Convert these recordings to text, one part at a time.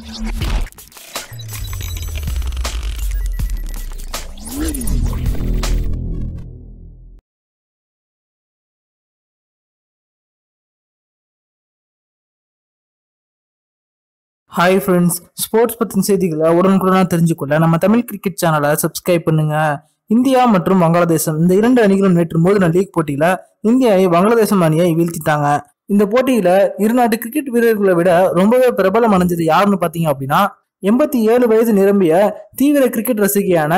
Hi friends sports பற்றின செய்திகளை உடனுக்குடனாக தெரிஞ்சுக்கொள்ள நம்ம தமிழ் கிரிக்கெட் சேனலை சப்ஸ்கிரைப் பண்ணுங்க. இந்தியா மற்றும் வங்காளதேசம் இந்த இரண்டு அணிகளும் நேற்று மோதின லீக் போட்டியில் இந்திய அணி வங்காளதேசம் அணியை வீழ்த்திட்டாங்க. இந்த போட்டியில இருநாட்டு கிரிக்கெட் வீரர்களை விட ரொம்பவே பிரபலம் அடைஞ்சது யாருன்னு பாத்தீங்க அப்படின்னா எண்பத்தி ஏழு வயது நிரம்பிய தீவிர கிரிக்கெட் ரசிகையான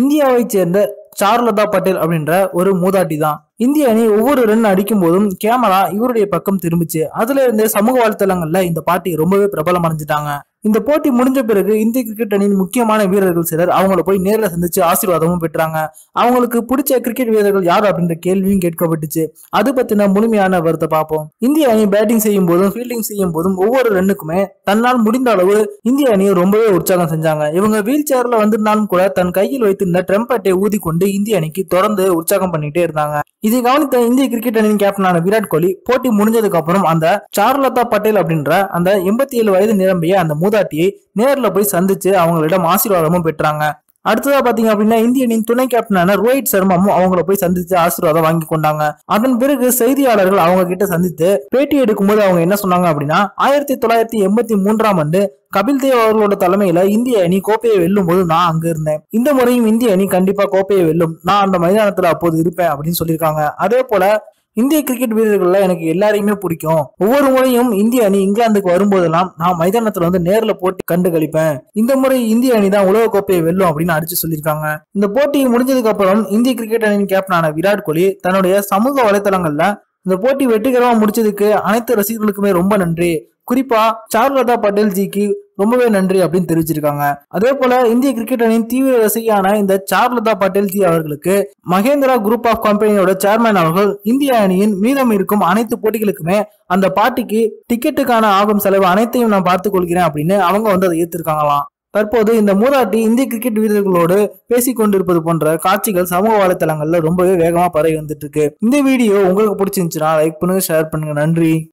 இந்தியாவைச் சேர்ந்த சார்லதா பட்டேல் அப்படின்ற ஒரு மூதாட்டி தான். இந்திய அணி ஒவ்வொரு ரன் அடிக்கும் போதும் கேமரா இவருடைய பக்கம் திரும்பிச்சு அதுல இருந்தே சமூக வலைத்தளங்கள்ல இந்த பாட்டி ரொம்பவே பிரபலம் அடைஞ்சிட்டாங்க. இந்த போட்டி முடிஞ்ச பிறகு இந்திய கிரிக்கெட் அணியின் முக்கியமான வீரர்கள் சிலர் அவங்கள போய் நேரில் சந்திச்சு ஆசீர்வாதமும் பெற்றாங்க. அவங்களுக்கு பிடிச்ச கிரிக்கெட் வீரர்கள் யார் அப்படின்ற கேள்வியும் கேட்கப்பட்டுச்சு. அது பத்தின முழுமையான வருத்தை பார்ப்போம். இந்திய அணி பேட்டிங் செய்யும் போதும் ஃபீல்டிங் செய்யும் போதும் ஒவ்வொரு ரன்னுக்குமே தன்னால் முடிந்த அளவு இந்திய அணியை ரொம்பவே உற்சாகம் செஞ்சாங்க. இவங்க வீல் சேர்ல வந்திருந்தாலும் கூட தன் கையில் வைத்திருந்த ட்ரம்பட்டை ஊதி கொண்டு இந்திய அணிக்கு தொடர்ந்து உற்சாகம் பண்ணிட்டே இருந்தாங்க. இதை கவனித்த இந்திய கிரிக்கெட் அணியின் கேப்டனான விராட் கோலி போட்டி முடிஞ்சதுக்கு அப்புறம் அந்த சார்லதா பட்டேல் அப்படின்ற அந்த எண்பத்தி ஏழு வயது நிரம்பிய அந்த மூதாட்டியை நேரில் போய் சந்திச்சு அவங்களிடம் ஆசீர்வாதமும் பெற்றாங்க. அடுத்ததா பாத்தீங்க அப்படின்னா இந்திய அணியின் துணை கேப்டனான ரோஹித் சர்மாவும் அவங்கள போய் சந்திச்சு ஆசீர்வாதம் வாங்கி கொண்டாங்க. அதன் பிறகு செய்தியாளர்கள் அவங்க கிட்ட சந்தித்து பேட்டி எடுக்கும்போது அவங்க என்ன சொன்னாங்க அப்படின்னா ஆயிரத்தி தொள்ளாயிரத்தி எண்பத்தி மூன்றாம் ஆண்டு கபில் தேவ் அவர்களோட தலைமையில இந்திய அணி கோப்பையை வெல்லும் போது நான் அங்க இருந்தேன். இந்த முறையும் இந்திய அணி கண்டிப்பா கோப்பையை வெல்லும். நான் அந்த மைதானத்துல அப்போது இருப்பேன் அப்படின்னு சொல்லியிருக்காங்க. அதே போல இந்திய கிரிக்கெட் வீரர்கள்ல எனக்கு எல்லாரையுமே பிடிக்கும். ஒவ்வொரு முறையும் இந்திய அணி இங்கிலாந்துக்கு வரும்போதெல்லாம் நான் மைதானத்துல வந்து நேர்ல போட்டி கண்டு கழிப்பேன் இந்த முறை இந்திய அணி தான் உலக கோப்பையை வெல்லும் அப்படின்னு அடிச்சு சொல்லியிருக்காங்க. இந்த போட்டி முடிஞ்சதுக்கு அப்புறம் இந்திய கிரிக்கெட் அணியின் கேப்டனான விராட் கோலி தன்னுடைய சமூக வலைதளங்கள்ல இந்த போட்டி வெற்றிகரமா முடிச்சதுக்கு அனைத்து ரசிகர்களுக்குமே ரொம்ப நன்றி. குறிப்பா சார்லதா பட்டேல் ஜிக்கு ரொம்பவே நன்றி அப்படின்னு தெரிவிச்சிருக்காங்க. அதே போல இந்திய கிரிக்கெட் அணியின் தீவிர ரசிகையான இந்த சார்லதா பட்டேல் ஜி அவர்களுக்கு மகேந்திரா குரூப் ஆஃப் கம்பெனியோட சேர்மேன் அவர்கள் இந்திய அணியின் மீதம் இருக்கும் அனைத்து போட்டிகளுக்குமே அந்த பாட்டிக்கு டிக்கெட்டுக்கான ஆகும் செலவு அனைத்தையும் நான் பார்த்துக் கொள்கிறேன் அப்படின்னு அவங்க வந்து அதை ஏத்திருக்காங்களாம். தற்போது இந்த மூதாட்டி இந்திய கிரிக்கெட் வீரர்களோடு பேசிக் கொண்டிருப்பது போன்ற காட்சிகள் சமூக வலைத்தளங்கள்ல ரொம்பவே வேகமா பரவி வந்துட்டு இருக்கு. இந்த வீடியோ உங்களுக்கு பிடிச்சிருந்துச்சுன்னா லைக் பண்ணுங்க ஷேர் பண்ணுங்க. நன்றி.